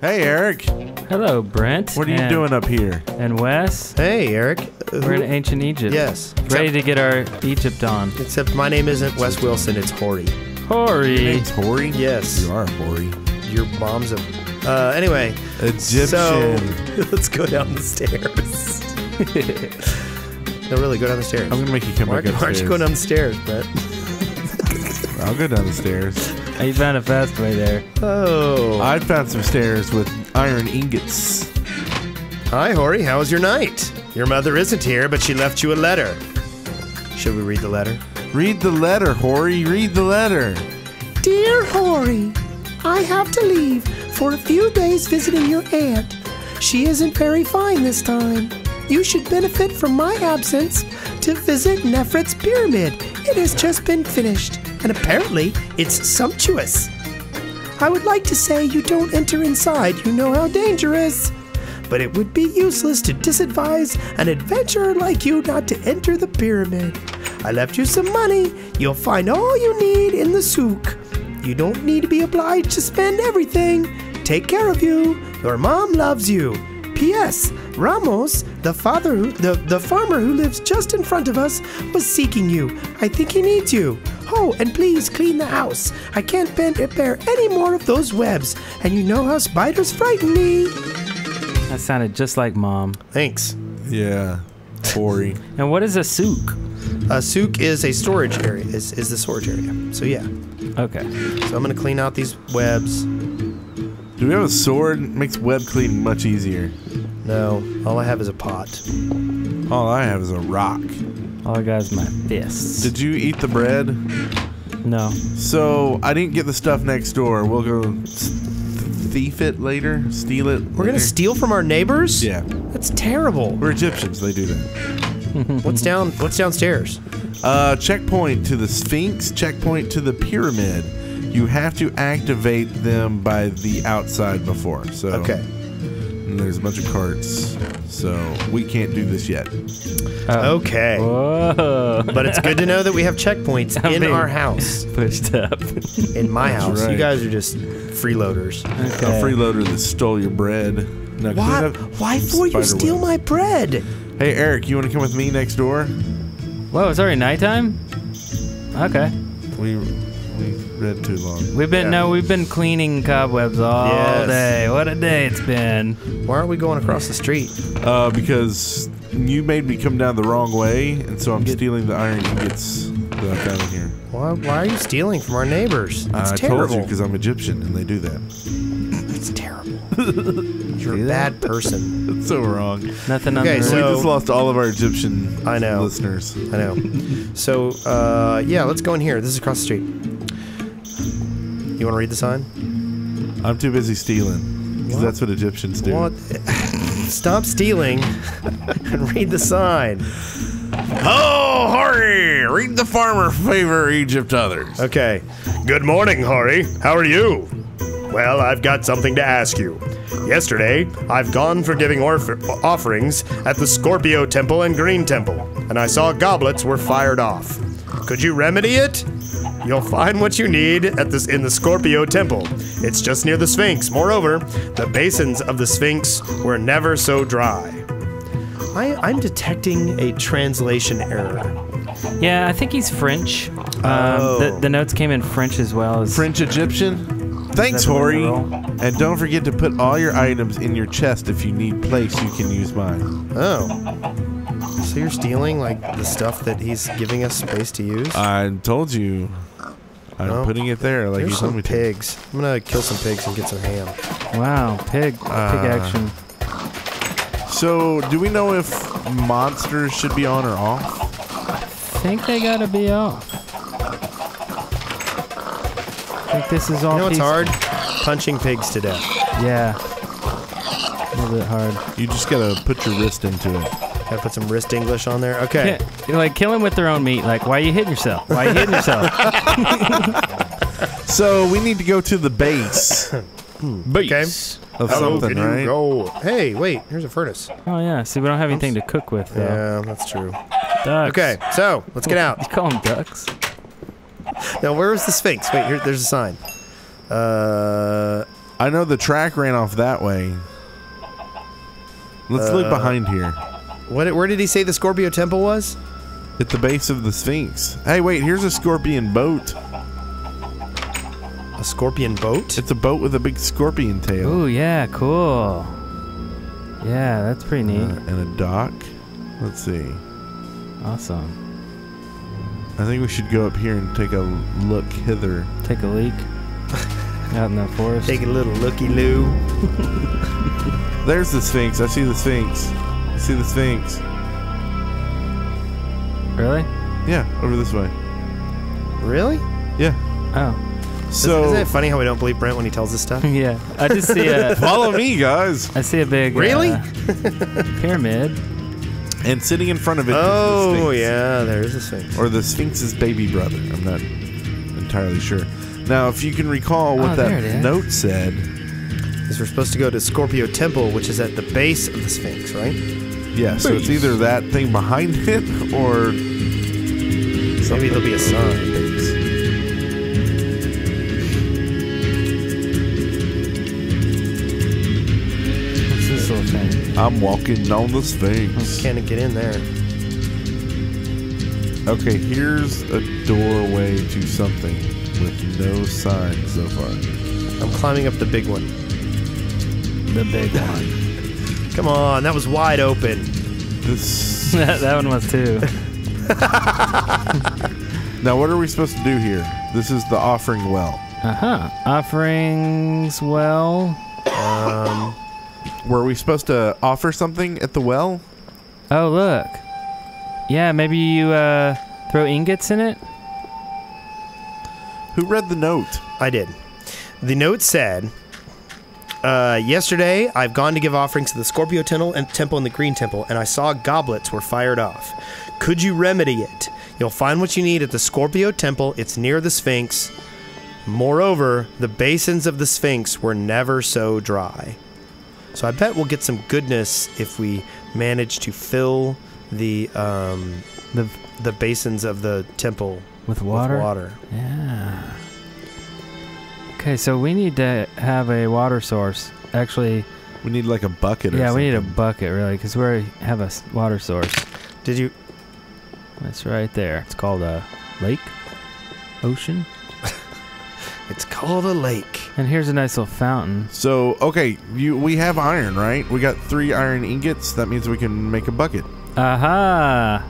Hey, Eric. Hello, Brent. What are you and- doing up here? And Wes. Hey, Eric. We're in ancient Egypt. Yes. Ready to get our Egypt on. Except my name isn't Wes Wilson, it's Hori. Hori. Name's Hori. Yes. You are Hori. Your mom's a. Uh, anyway, Egyptian. so let's go down the stairs. no, really, go down the stairs. I'm gonna make you come Why, back why aren't upstairs. you going down the stairs, Brent? I'll go down the stairs. Oh, you found a fast way there. Oh. I found some stairs with iron ingots. Hi, Hori. How was your night? Your mother isn't here, but she left you a letter. Should we read the letter? Read the letter, Hori. Read the letter. Dear Hori, I have to leave for a few days visiting your aunt. She isn't very fine this time. You should benefit from my absence to visit Nefret's pyramid. It has just been finished, and apparently it's sumptuous. I would like to say you don't enter inside, you know how dangerous. But it would be useless to disadvise an adventurer like you not to enter the pyramid. I left you some money. You'll find all you need in the souk. You don't need to be obliged to spend everything. Take care of you. Your mom loves you. P.S. Ramos, the father, who, the, the farmer who lives just in front of us, was seeking you. I think he needs you. Oh, and please clean the house. I can't ben- bear any more of those webs, and you know how spiders frighten me. That sounded just like mom. Thanks. Yeah. Hori. And what is a souk? A souk is a storage area. Is is the storage area? So yeah. Okay. So I'm gonna clean out these webs. Do we have a sword? Makes web cleaning much easier. No, all I have is a pot. All I have is a rock. All I got is my fists. Did you eat the bread? no. So I didn't get the stuff next door. We'll go s- thief it later, steal it. We're gonna steal from our neighbors? Yeah, That's terrible. we're Egyptians. They do that. What's down? What's downstairs? Uh, checkpoint to the Sphinx. Checkpoint to the pyramid. You have to activate them by the outside before. So Okay. And there's a bunch of carts. So we can't do this yet. Oh. Okay. Whoa. But it's good to know that we have checkpoints I in mean- our house. Pushed up. In my That's house. You guys are just freeloaders. Okay. A freeloader that stole your bread. Now, clean Why? Why for you steal web. my bread? Hey Eric, you want to come with me next door? Whoa, it's already nighttime? Okay. We we read too long. We've been Yeah. no, we've been cleaning cobwebs all Yes. day. What a day it's been. Why aren't we going across the street? Uh, because you made me come down the wrong way, and so I'm stealing the iron ingots that I found in here. Why, why are you stealing from our neighbors? That's I terrible. told you because I'm Egyptian, and they do that. It's terrible. You're a bad person. It's so wrong. Nothing Okay, under we just lost all of our Egyptian I know. listeners. I know. So, uh, yeah, let's go in here. This is across the street. You want to read the sign? I'm too busy stealing because that's what Egyptians do. What? Stop stealing and read the sign. Oh, hurry! Read the farmer favor Egypt others. Okay. Good morning, Hori. How are you? Well, I've got something to ask you. Yesterday, I've gone for giving orf- offerings at the Scorpio Temple and Green Temple, and I saw goblets were fired off. Could you remedy it? You'll find what you need at this in the Scorpio Temple. It's just near the Sphinx. Moreover, the basins of the Sphinx were never so dry. I, I'm detecting a translation error. Yeah, I think he's French. Um, Oh. the, the notes came in French as well as French Egyptian. Thanks, Is that the way Hori. And don't forget to put all your items in your chest. If you need place, you can use mine. Oh. So you're stealing like the stuff that he's giving us space to use? I told you. I'm No. putting it there like There's you told some me to. pigs. I'm gonna kill some pigs and get some ham. Wow, pig pig Uh, action. So, do we know if monsters should be on or off? I think they gotta be off. I think this is all You know what's hard? Punching pigs to death. Yeah. A little bit hard. You just gotta put your wrist into it. Gotta put some wrist English on there. Okay. Yeah, like kill them with their own meat. Like, why are you hitting yourself? Why are you hitting yourself? So we need to go to the base Okay. of Hello, something, can you right? go? Hey, wait. Here's a furnace. Oh yeah. See, we don't have anything to cook with though. Yeah, that's true. Ducks. Okay, so let's get out. You call them ducks? Now, where is the Sphinx? Wait, here. There's a sign. Uh, I know the track ran off that way. Let's look Uh, behind here. What? Where did he say the Scorpio Temple was? At the base of the Sphinx. Hey, wait, here's a scorpion boat. A scorpion boat? It's a boat with a big scorpion tail. Ooh, yeah, cool. Yeah, that's pretty Uh, neat. and a dock. Let's see. Awesome. I think we should go up here and take a look hither. Take a leak out in the forest. Take a little looky loo. There's the Sphinx. I see the Sphinx. I see the Sphinx. Really? Yeah, over this way. Really? Yeah. Oh, So Isn't it funny how we don't believe Brent when he tells us stuff? yeah. I just see a. follow me, guys. I see a big Really? uh, pyramid. And sitting in front of it is the Oh Sphinx. yeah, there is a Sphinx. Or the Sphinx's baby brother. I'm not entirely sure. Now, if you can recall what Oh, that note said, Because we're supposed to go to Scorpio Temple, which is at the base of the Sphinx, right? yeah, so it's either that thing behind it or Maybe there'll be a sign. What's this little thing? I'm walking on the Sphinx. Can't get in there. Okay, here's a doorway to something with no sign so far. I'm climbing up the big one. The big one. Come on, that was wide open. This that, that one was too. now, what are we supposed to do here? This is the offering well. Uh huh. Offerings, well. Um, Were we supposed to offer something at the well? Oh, look. Yeah, maybe you uh, throw ingots in it? Who read the note? I did. The note said, uh, "Yesterday, I've gone to give offerings to the Scorpio Temple and Temple and the Green Temple, and I saw goblets were fired off. Could you remedy it? You'll find what you need at the Scorpio Temple. It's near the Sphinx. Moreover, the basins of the Sphinx were never so dry. So I bet we'll get some goodness if we manage to fill the um, The the basins of the temple with water? with water. Yeah. Okay, so we need to have a water source. Actually, We need like a bucket or yeah, we need a bucket, really, because we already have a water source. Did you? That's right there. It's called a lake, ocean. It's called a lake. And here's a nice little fountain. So, okay, you we have iron, right? We got three iron ingots. That means we can make a bucket. Aha!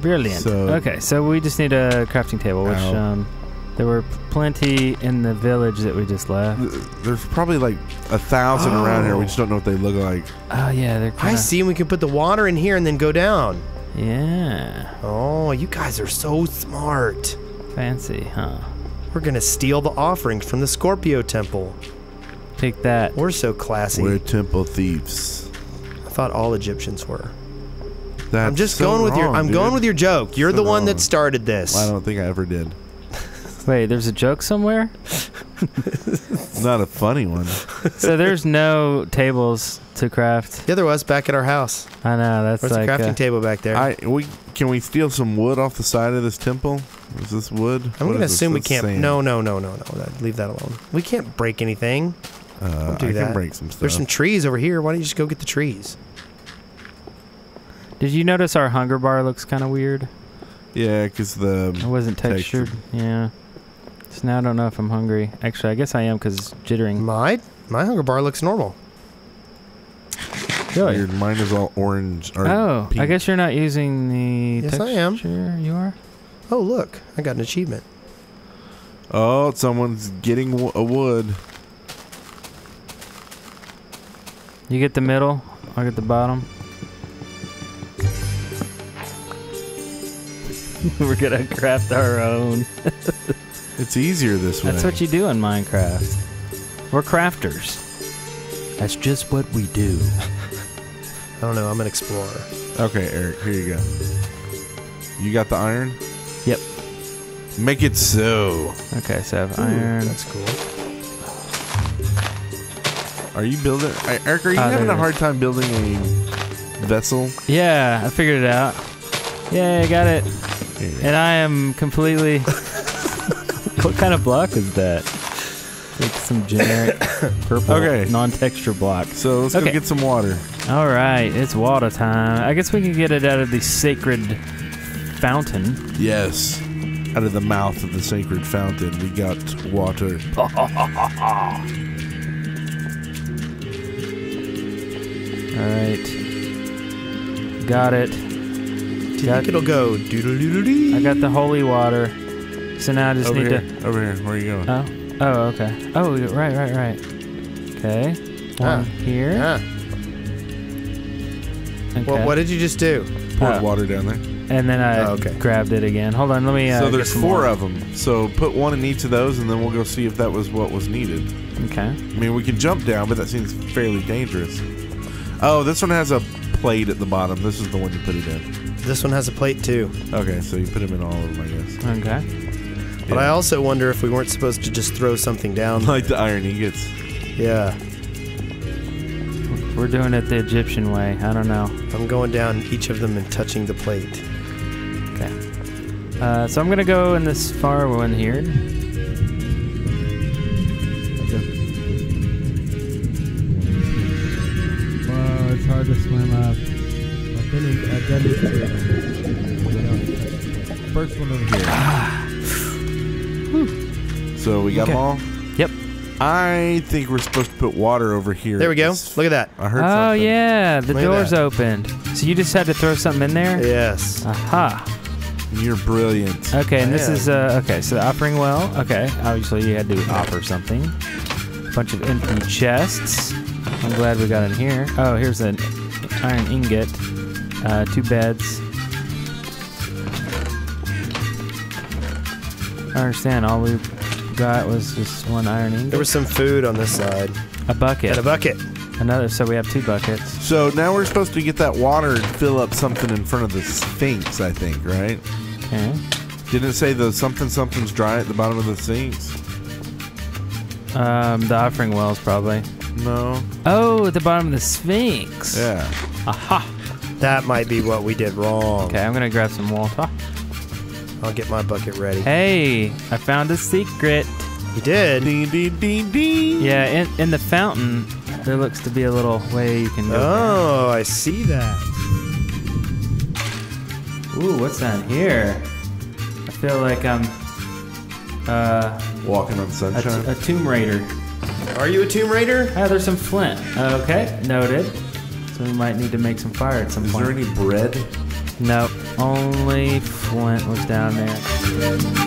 Brilliant. So- okay, so we just need a crafting table, which Ow. um, there were plenty in the village that we just left. There's probably like a thousand around here. We just don't know what they look like. Oh yeah, they're I kind of. see. We can put the water in here and then go down. Yeah, Oh, you guys are so smart. fancy, huh? We're gonna steal the offerings from the Scorpio temple. Take that. We're so classy. We're temple thieves. I thought all Egyptians were. That's I'm just so going with your. I'm dude. going with your joke. You're So the one wrong. that started this. I don't think I ever did. Wait, there's a joke somewhere. Not a funny one. so there's no tables to craft. Yeah, there was back at our house. I know that's There's like a crafting uh, table back there. I we can we steal some wood off the side of this temple? Is this wood? I'm What gonna is this? assume we That's can't. sand. No, no, no, no, no. That- Leave that alone. We can't break anything. Uh, Don't do I that. can break some stuff. There's some trees over here. Why don't you just go get the trees? Did you notice our hunger bar looks kind of weird? yeah, because It the wasn't Textured. textured. Yeah. So now I don't know if I'm hungry. Actually, I guess I am because it's jittering. My my hunger bar looks normal. Really? weird. Mine is all orange. Or Oh, I guess you're not using the Yes, texture. I am. You are. Oh look, I got an achievement. Oh, someone's getting a wood. You get the middle. I get the bottom. We're gonna craft our own. It's easier this way. That's what you do in Minecraft. We're crafters. That's just what we do. I don't know. I'm an explorer. Okay, Eric, here you go. You got the iron? Yep. Make it so. Okay, so I have Ooh, iron. That's cool. Are you building? Eric, are you Ah, having a hard time building a vessel? Yeah, I figured it out. Yeah, I got it. Here you go. And I am completely. what kind of block is that? Like some generic purple Okay. non-texture block. So let's Okay. go get some water. All right, it's water time. I guess we can get it out of the sacred fountain. Yes. Out of the mouth of the sacred fountain, we got water. All right, got it. Do you Got- think it'll go? I got the holy water. So now I just Over need here. to. Over here. Where are you going? Oh, oh, okay. Oh, right, right, right. Okay, one Ah. here. Ah, Okay. what, what did you just do? Poured Oh. water down there. And then I Oh, okay. grabbed it again. Hold on, let me. Uh, so get there's some four more. of them. So put one in each of those, and then we'll go see if that was what was needed. Okay. I mean, we can jump down, but that seems fairly dangerous. Oh, this one has a plate at the bottom. This is the one you put it in. This one has a plate too. Okay, so you put them in all of them, I guess. Okay. But Yeah. I also wonder if we weren't supposed to just throw something down. Like the iron ingots. yeah, We're doing it the Egyptian way. I don't know. I'm going down each of them and touching the plate. Okay. Uh, so I'm gonna go in this far one here. Well, it's hard to swim up. I've been in, I've done this too. First one over here. So we got Okay. them all. Yep. I think we're supposed to put water over here. There we go. Look at that. I heard Oh something. yeah, the Look door's opened. So you just had to throw something in there. Yes. Aha. You're brilliant. Okay, and this is uh okay. So the offering well. Okay, obviously you had to offer something. A Bunch of empty chests. I'm glad we got in here. Oh, here's an iron ingot. Uh, two beds. I understand. All we got was just one iron ingot. There was some food on this side a bucket. and a bucket. Another. So we have two buckets. So now we're supposed to get that water and fill up something in front of the Sphinx, I think, right? Okay. Didn't it say the something something's dry at the bottom of the Sphinx? Um, the offering wells probably. No. Oh, at the bottom of the Sphinx. Yeah. Aha. That might be what we did wrong. Okay, I'm gonna grab some water. I'll get my bucket ready. Hey, I found a secret. You did? Ding ding ding ding. Yeah, in, in the fountain, there looks to be a little way you can go. Oh, I see that. Ooh, what's down here? I feel like I'm uh, Walking on a, sunshine. t- a Tomb Raider. Are you a Tomb Raider? Ah, there's some flint. Okay, noted. So we might need to make some fire at some Is point. Is there any bread? Nope, only flint was down there.